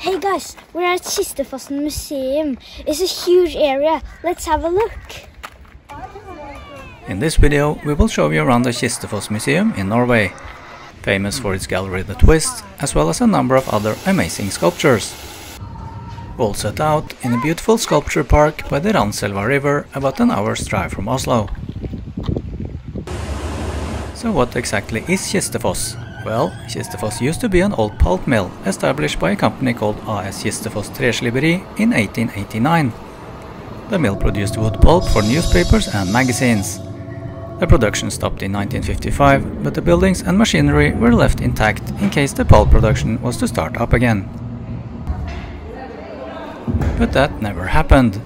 Hey guys, we're at Kistefossen Museum. It's a huge area. Let's have a look. In this video we will show you around the Kistefos Museum in Norway, famous for its gallery The Twist, as well as a number of other amazing sculptures. All set out in a beautiful sculpture park by the Randselva River about an hour's drive from Oslo. So what exactly is Kistefos? Well, Kistefos used to be an old pulp mill established by a company called AS Kistefos Tresliberi in 1889. The mill produced wood pulp for newspapers and magazines. The production stopped in 1955, but the buildings and machinery were left intact in case the pulp production was to start up again. But that never happened.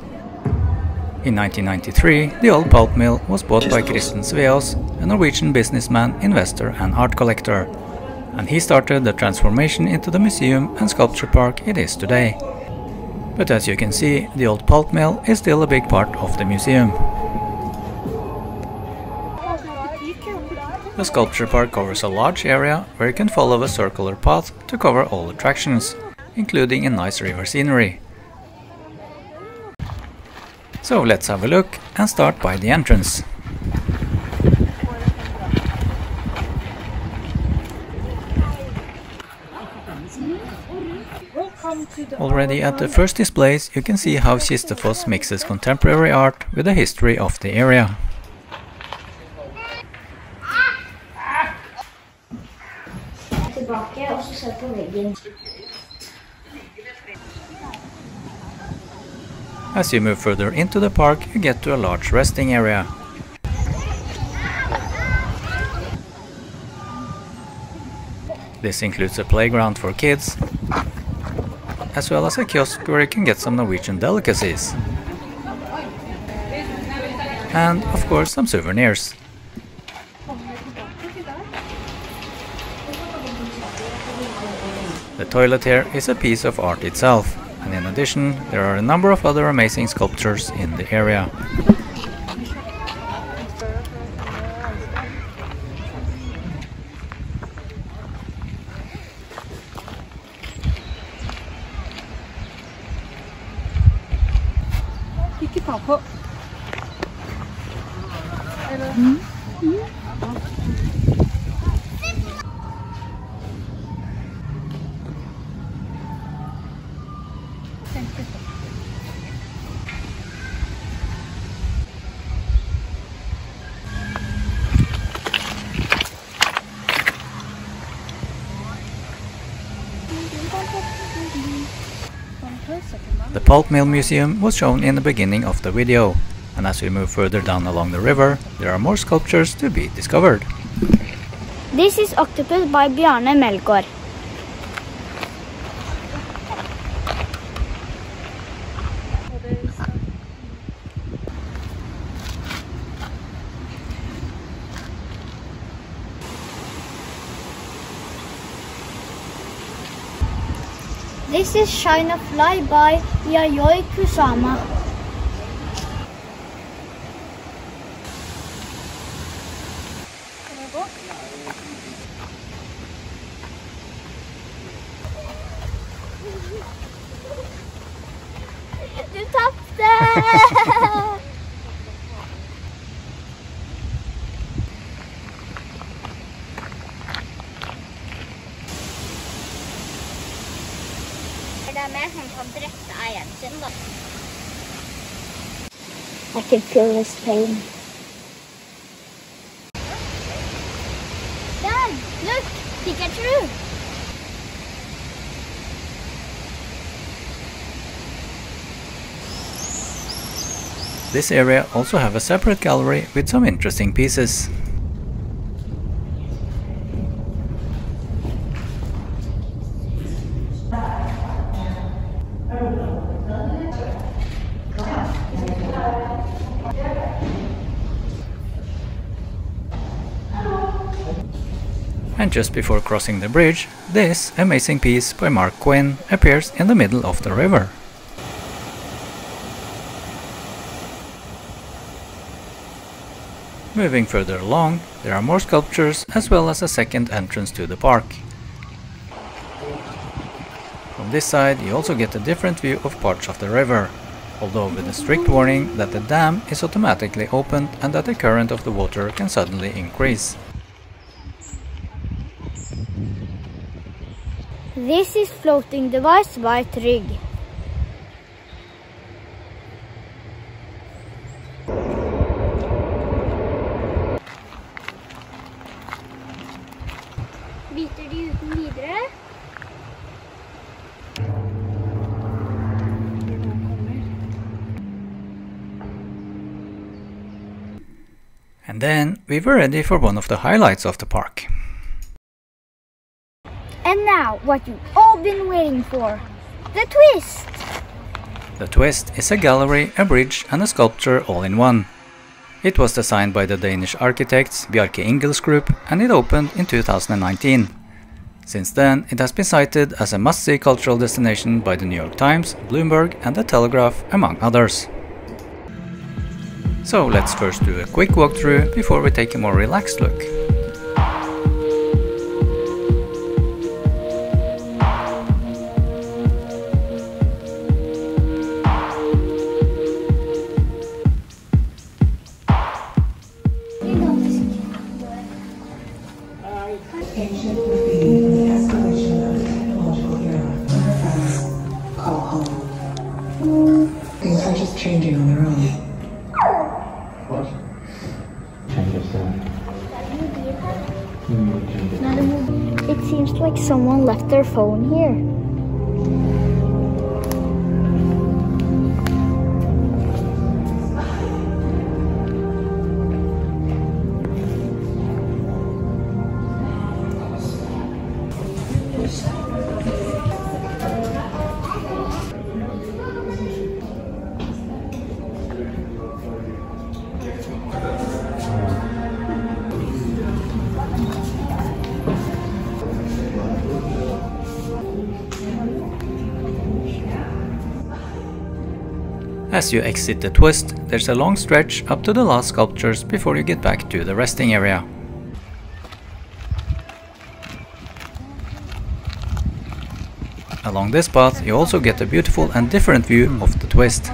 In 1993, the old pulp mill was bought by Christen Sveaas, a Norwegian businessman, investor and art collector, and he started the transformation into the museum and sculpture park it is today. But as you can see, the old pulp mill is still a big part of the museum. The sculpture park covers a large area where you can follow a circular path to cover all attractions, including a nice river scenery. So let's have a look and start by the entrance. Already at the first displays you can see how Kistefos mixes contemporary art with the history of the area. As you move further into the park you get to a large resting area. This includes a playground for kids, as well as a kiosk where you can get some Norwegian delicacies. And of course some souvenirs. The toilet here is a piece of art itself, and in addition there are a number of other amazing sculptures in the area. The pulp mill museum was shown in the beginning of the video, and as we move further down along the river, there are more sculptures to be discovered. This is Octopus by Bjarne Melgaard. This is Shine of Life by Yayoi Kusama. Can feel his pain. Dad, look! Pikachu! This area also have a separate gallery with some interesting pieces. Just before crossing the bridge, this amazing piece by Marc Quinn appears in the middle of the river. Moving further along, there are more sculptures as well as a second entrance to the park. From this side you also get a different view of parts of the river, although with a strict warning that the dam is automatically opened and that the current of the water can suddenly increase. This is floating device uten videre? And then we were ready for one of the highlights of the park. And now, what you've all been waiting for. The twist! The Twist is a gallery, a bridge and a sculpture all in one. It was designed by the Danish architects Bjarke Ingels Group and it opened in 2019. Since then, it has been cited as a must-see cultural destination by the New York Times, Bloomberg and The Telegraph, among others. So let's first do a quick walkthrough before we take a more relaxed look. Changing on their own. What? Changes that. It seems like someone left their phone here. As you exit the twist, there's a long stretch up to the last sculptures before you get back to the resting area. Along this path you also get a beautiful and different view of the twist.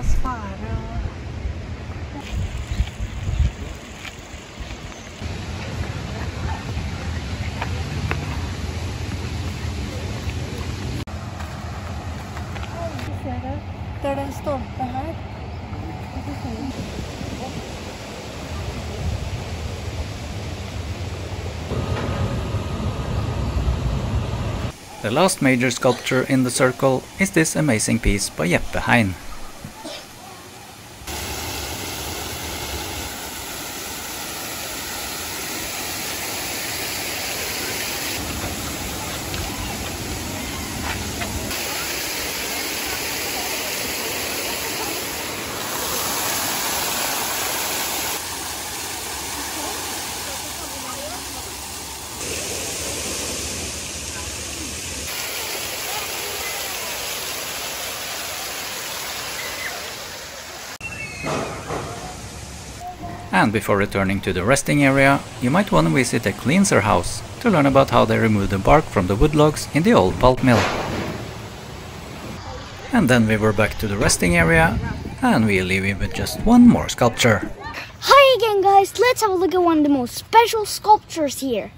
The last major sculpture in the circle is this amazing piece by Jeppe Hein. And before returning to the resting area, you might want to visit a cleanser house to learn about how they remove the bark from the wood logs in the old pulp mill. And then we were back to the resting area, and we leave you with just one more sculpture. Hi again, guys. Let's have a look at one of the most special sculptures here.